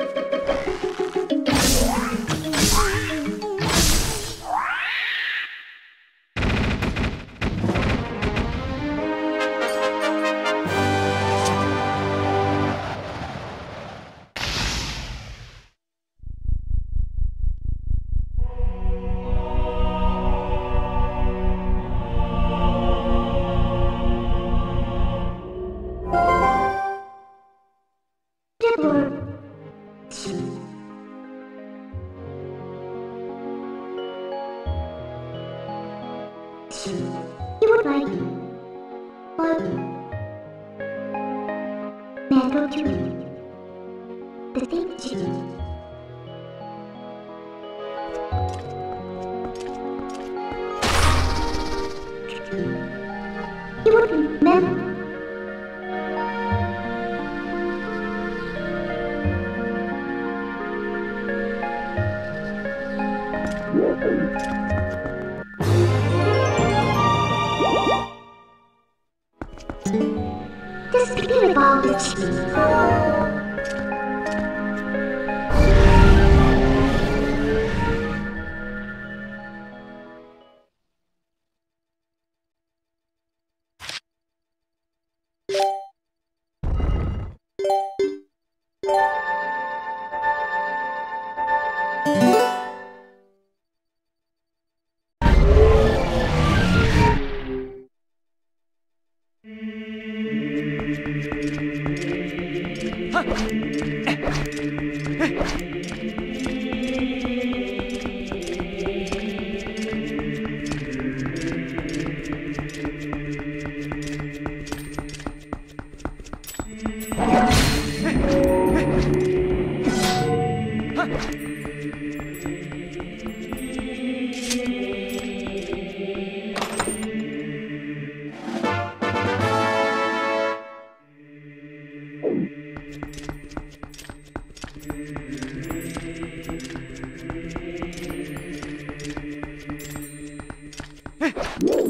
you He would like you. But may I go to? The thing You would remember The spirit of the tree. Huh? っ。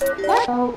Oh,